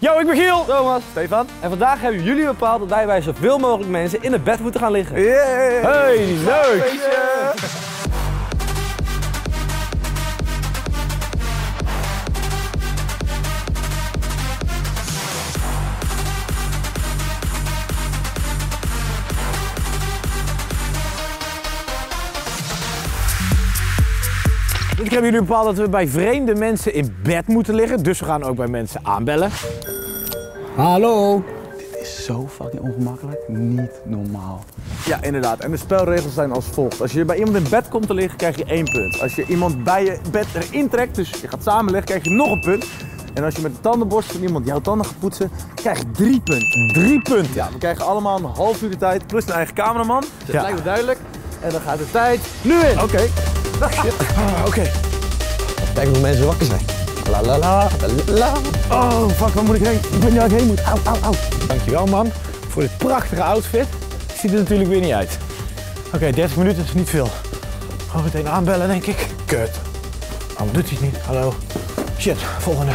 Yo, ik ben Giel. Thomas. Stefan. En vandaag hebben jullie bepaald dat wij bij zoveel mogelijk mensen in het bed moeten gaan liggen. Yay. Hey, leuk. Ik heb jullie bepaald dat we bij vreemde mensen in bed moeten liggen. Dus we gaan ook bij mensen aanbellen. Hallo. Dit is zo fucking ongemakkelijk. Niet normaal. Ja, inderdaad. En de spelregels zijn als volgt. Als je bij iemand in bed komt te liggen, krijg je één punt. Als je iemand bij je bed erin trekt, dus je gaat samen liggen, krijg je nog een punt. En als je met de tandenborstel van iemand jouw tanden gaat poetsen, krijg je drie punten. Drie punten. Ja, we krijgen allemaal een half uur de tijd, plus een eigen cameraman. Dus dat Ja. lijkt me duidelijk. En dan gaat de tijd nu in. Oké. Ah, Oké. Kijken of mensen wakker zijn. La la la, la. Oh, fuck, waar moet ik heen? Ik weet niet waar ik heen moet. Au, au, au. Dankjewel, man, voor dit prachtige outfit. Ziet er natuurlijk weer niet uit. Oké, 30 minuten is niet veel. Gewoon meteen aanbellen, denk ik. Kut. Waarom doet hij het niet? Hallo. Shit, volgende.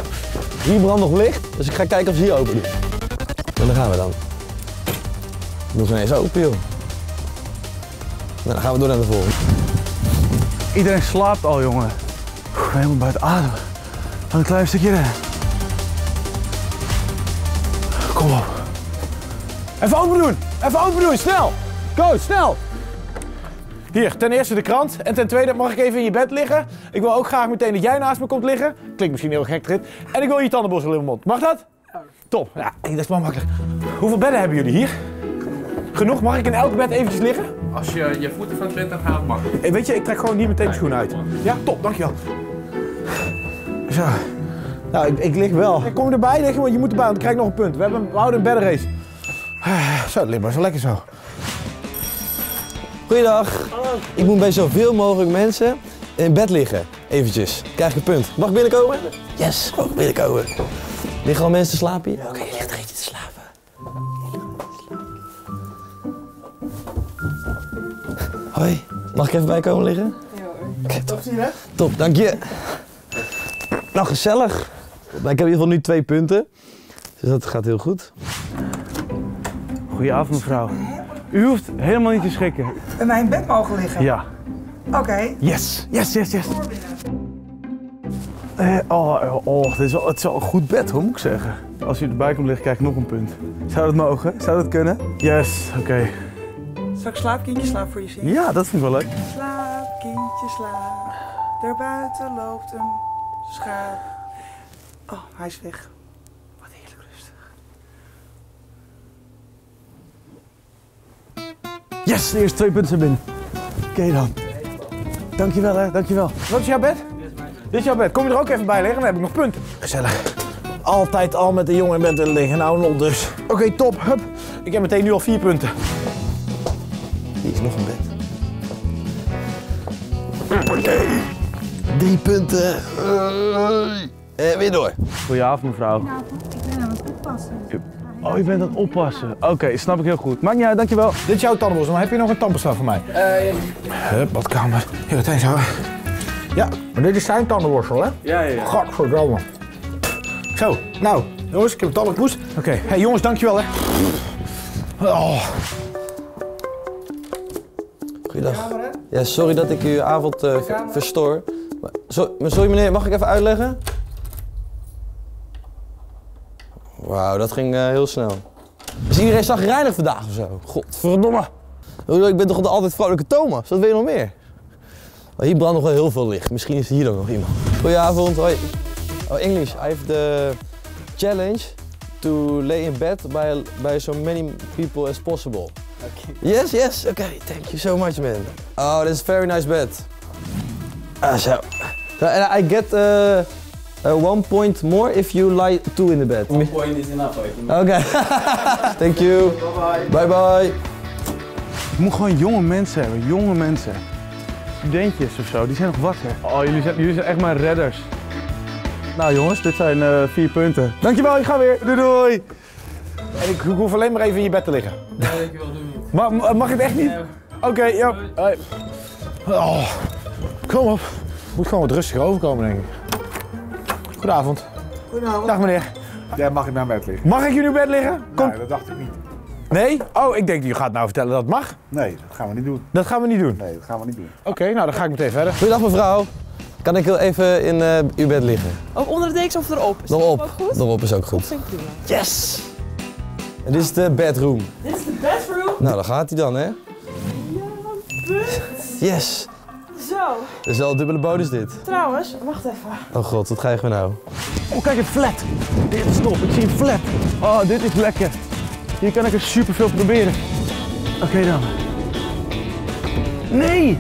Hier brandt nog licht, dus ik ga kijken of ze hier open doen. En daar gaan we dan. Doe ze ineens open, joh. Nou, dan gaan we door naar de volgende. Iedereen slaapt al, jongen. Oeh, Helemaal buiten adem. Nog een klein stukje rennen. Kom op. Even open doen. Even open doen, snel. Go, snel. Hier, ten eerste de krant. En ten tweede mag ik even in je bed liggen. Ik wil ook graag meteen dat jij naast me komt liggen. Klinkt misschien heel gek dit. En ik wil je tandenborstel in mijn mond. Mag dat? Top. Ja, dat is wel makkelijk. Hoeveel bedden hebben jullie hier? Genoeg? Mag ik in elk bed eventjes liggen? Als je je voeten van het bed gaat, mag het. Hey, weet je, ik trek gewoon niet meteen de schoenen uit. Ja, top, dankjewel. Zo. Nou, ik, ik lig wel. Ik kom erbij liggen, want je moet erbij, want dan krijg ik nog een punt. We, hebben, een- we houden een beddenrace. Zo, het ligt maar zo lekker zo. Goeiedag. Ik moet bij zoveel mogelijk mensen in bed liggen. Eventjes. Krijg ik een punt. Mag ik binnenkomen? Yes, mag ik binnenkomen. Liggen al mensen te slapen hier? Oké, Hoi, mag ik even bij komen liggen? Ja hoor. top. Top, dank je. Nou, gezellig. Ik heb in ieder geval nu twee punten. Dus dat gaat heel goed. Goedenavond, mevrouw. U hoeft helemaal niet te schrikken. bij mij in bed mogen liggen? Ja. Oké. Yes, yes, yes, yes. Eh, oh, oh, oh, dit is wel, het is wel een goed bed, hoor, moet ik zeggen. Als u erbij komt liggen, krijg ik nog een punt. Zou dat mogen? Zou dat kunnen? Yes, oké. Zal ik slaap, kindje, slaap voor je zingen? Ja, dat vind ik wel leuk. Slaap, kindje, slaap. Daarbuiten loopt een schaap. Oh, hij is weg. Wat heerlijk rustig. Yes, de eerste twee punten zijn binnen. Oké dan. Dankjewel hè, dankjewel. Wat is jouw bed? Dit is jouw bed. Kom je er ook even bij liggen? Dan heb ik nog punten. Gezellig. Altijd al met de jongen in bed liggen. Nou, lol dus. Oké, top. Hup. Ik heb meteen nu al vier punten. Hier is nog een bed. Oké. Drie punten. En weer door. Goedenavond mevrouw. Nou, ik ben aan het oppassen. Oh, je bent aan het oppassen. Oké, snap ik heel goed. Maakt niet uit, dankjewel. Dit is jouw tandenborstel. Maar heb je nog een tandpasta voor mij? Eh, Hup, badkamer. Hier, meteen zo. Ja, maar dit is zijn tandenborstel, hè? Ja, ja, ja. Godverdomme. Zo, nou, jongens, ik heb het. Oké, hey jongens, dankjewel, hè. Oh. Goeiedag. Ja, sorry dat ik uw avond eh, ver- verstoor. Maar, sorry meneer, mag ik even uitleggen? Wauw, dat ging eh, heel snel. Is iedereen zagrijnig vandaag of zo? Godverdomme. Ik ben toch de altijd vrolijke Thomas? Wat wil je nog meer? Maar hier brandt nog wel heel veel licht. Misschien is hier dan nog iemand. Goedenavond, hoi. Oh, English. I have the challenge to lay in bed by, by so many people as possible. Yes, yes. Okay, thank you so much, man. Oh, that's a very nice bed. Ah, so. so and I get uh, uh, one point more if you lie two in the bed. One point is enough, Okay. thank you. Bye bye. Bye Je moet gewoon jonge mensen hebben, jonge mensen. Studentjes of zo, die zijn nog wakker. Oh, jullie zijn, jullie zijn echt mijn redders. Nou jongens, dit zijn eh, vier punten. Dankjewel, ik ga weer. Doei doei. En ik, ik hoef alleen maar even in je bed te liggen. Ma- ma- mag ik het echt niet? Oké, ja. Hoi. Oh, kom op. Moet gewoon wat rustiger overkomen, denk ik. Goedenavond. Goedenavond. Dag meneer. Jij mag in mijn bed liggen. Mag ik in uw bed liggen? Kom. Nee, dat dacht ik niet. Nee? Oh, ik denk, u gaat nou vertellen dat het mag. Nee, dat gaan we niet doen. Dat gaan we niet doen. Nee, dat gaan we niet doen. Oké, nou dan ga ik meteen verder. Goedendag mevrouw. Kan ik heel even in eh, uw bed liggen? Ook onder de dekens of erop? Is dat Erop. ook goed? Erop is ook goed. Vind ik prima. Yes! En dit is de bedroom. Dit is de bedroom. Nou, daar gaat hij dan, hè? Yes! Zo. Dat is wel een dubbele bonus dit. Trouwens, wacht even. Oh god, wat krijgen we nou? Oh, kijk, een flat. Dit is top. Ik zie een flat. Oh, dit is lekker. Hier kan ik er super veel proberen. Oké dan. Nee!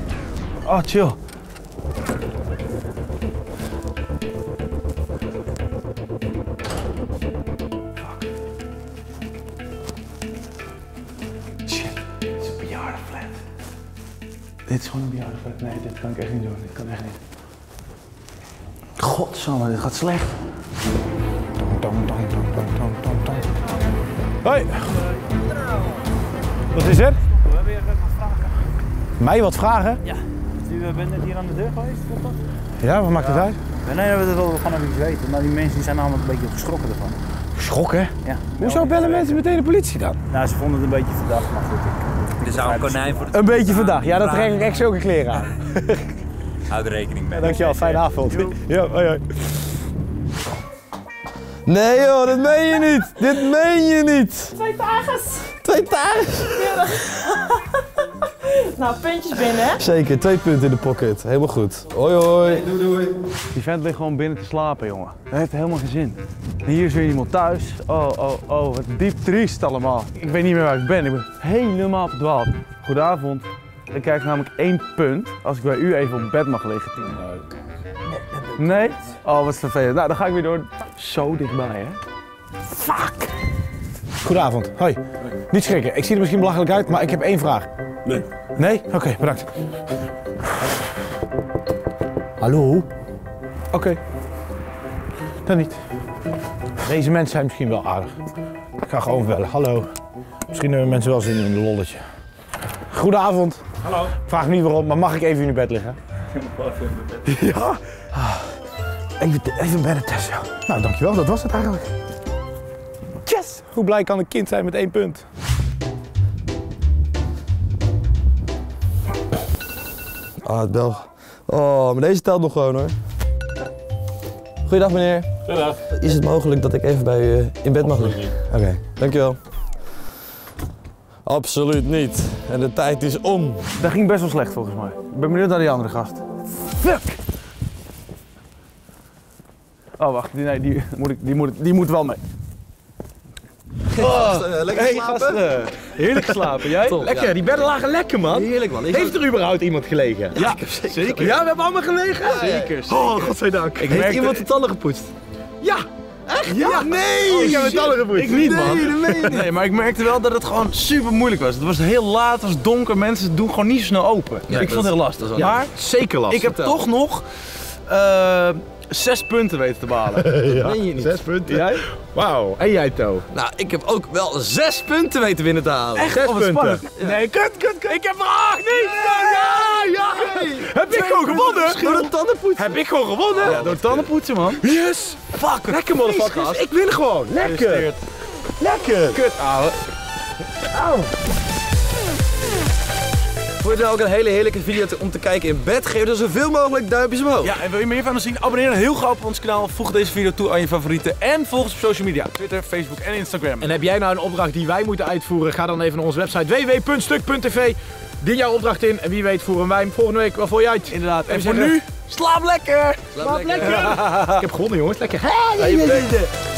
Oh, chill. Dit is gewoon een bejaardenflat. Nee, dit kan ik echt niet doen. Dit kan echt niet. Godsamme, dit gaat slecht. Hoi. Wat is er? We hebben hier wat vragen. Mij wat vragen? U bent net hier aan de deur geweest, klopt dat? Ja, wat maakt het uit? Nee, dat we wel van hebben iets weten. Maar die mensen die zijn allemaal een beetje geschrokken ervan. Schokken? Ja. Hoezo bellen mensen meteen de politie dan? Nou, ze vonden het een beetje verdacht, maar goed. Ik, Er zou een konijn voor de Een beetje vandaag. Ja, dat trek ik echt zulke kleren aan. Houd er rekening mee. Dankjewel, fijne avond. Ja, hoi hoi. Nee joh, dat meen je niet! Dit meen je niet! Twee tages. Twee taars! Nou, puntjes binnen, hè? Zeker, twee punten in de pocket. Helemaal goed. Hoi hoi. Die vent ligt gewoon binnen te slapen, jongen. Dat heeft helemaal geen zin. En hier is weer iemand thuis. Oh, oh, oh, wat diep triest allemaal. Ik weet niet meer waar ik ben. Ik ben helemaal verdwaald. Goedenavond. Ik krijg namelijk één punt als ik bij u even op bed mag liggen, Tien. Nee? Oh, wat vervelend. Nou, dan ga ik weer door. Zo dichtbij, hè? Goedenavond. Hoi. Niet schrikken. Ik zie er misschien belachelijk uit, maar ik heb één vraag. Nee. Nee? Oké, bedankt. Hallo? Oké. Dan niet. Deze mensen zijn misschien wel aardig. Ik ga gewoon bellen. Hallo. Misschien hebben mensen wel zin in een lolletje. Goedenavond. Hallo. Ik vraag niet waarom, maar mag ik even in uw bed liggen? Ja? Ah, Even, even een beddentest, ja. Nou, dankjewel. Dat was het eigenlijk. Yes! Hoe blij kan een kind zijn met één punt? Ah, het bel. Oh, maar deze telt nog gewoon hoor. Goeiedag meneer. Goedendag. Is het mogelijk dat ik even bij u eh, in bed mag liggen? Oké, dankjewel. Absoluut niet. En de tijd is om. Dat ging best wel slecht volgens mij. Ik ben benieuwd naar die andere gast. Fuck! Oh, wacht. Die, nee, die, moet, ik, die, moet, die moet wel mee. Lekker Hey gasten, heerlijk geslapen. Jij? Top, Lekker, die bedden lagen lekker, man. Heerlijk man. Heeft er überhaupt iemand gelegen? Ja, zeker. Ja, we hebben allemaal gelegen? Zeker. Oh, godzijdank. Ik Heeft merkte- iemand de tanden gepoetst? Ja! Echt? Ja? nee! ik heb het alle. Ik niet, man. Nee, dat meen je niet. Nee, maar ik merkte wel dat het gewoon super moeilijk was. Het was heel laat, het was donker, mensen doen gewoon niet zo snel open. ik vond het heel lastig. maar Zeker lastig. ik heb toch nog eh, zes punten weten te behalen. Dat meen je niet. Zes punten. Jij? Wauw. En jij, To? Nou, ik heb ook wel zes punten weten winnen te halen. Echt? Zes Oh, punten. spannend. Nee, kut, kut, kut. Ik heb er acht niet! Ja, ja! Heb ik gewoon gewonnen? Door de tandenpoetsen. Heb ik gewoon gewonnen? Ja, door tandenpoetsen, man. Yes! Fuck, lekker motherfuckers. Ik win gewoon. Lekker. Lekker. Kut, ouwe. Vond je het nou ook een hele heerlijke video te- om te kijken in bed? Geef er zoveel mogelijk duimpjes omhoog. Ja, en wil je meer van ons zien? Abonneer dan heel gauw op ons kanaal. Voeg deze video toe aan je favorieten. En volg ons op social media. Twitter, Facebook en Instagram. En heb jij nou een opdracht die wij moeten uitvoeren? Ga dan even naar onze website www.stuk.tv. Dien jouw opdracht in en wie weet voeren wij hem volgende week wel voor je uit. Inderdaad. En voor nu, slaap lekker! Slaap lekker. Ik heb gewonnen jongens, lekker. Bent-